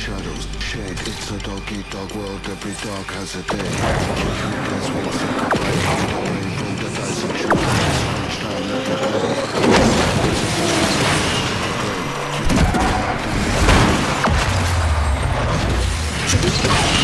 Shadows. Shade, it's a dog eat dog world. Every dog has a day. Punch let them,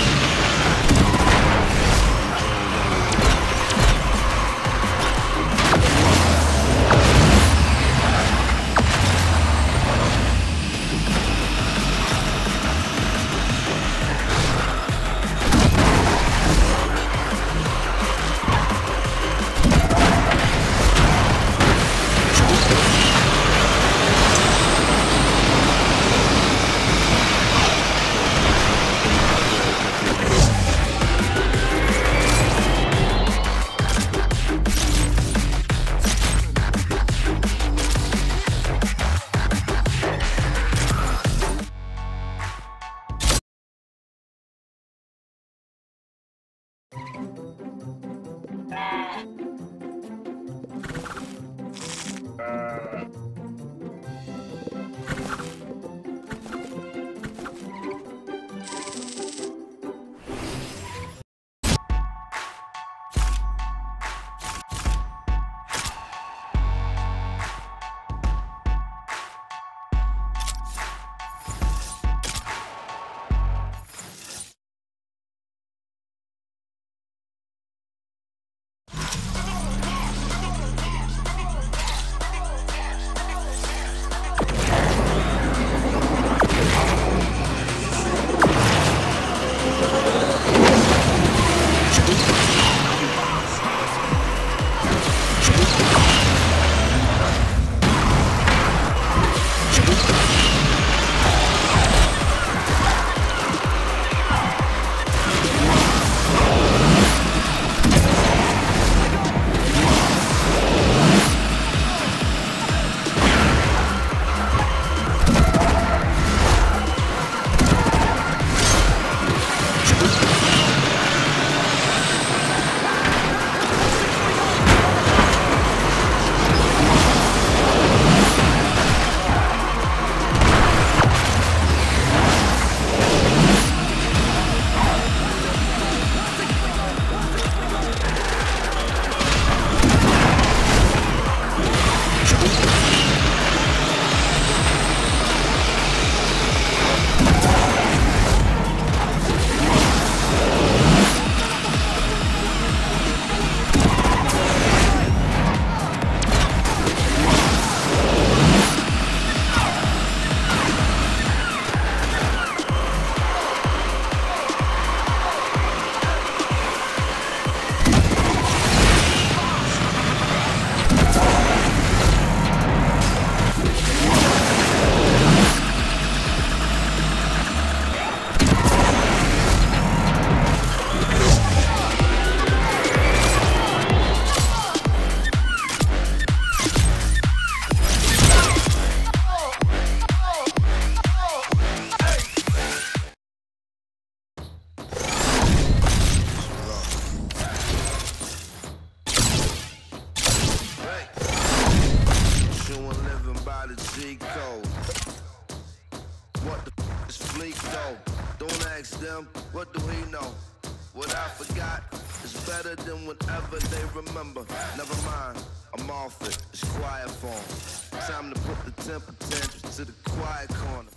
It's quiet form. Time to put the temper tantrums to the quiet corner.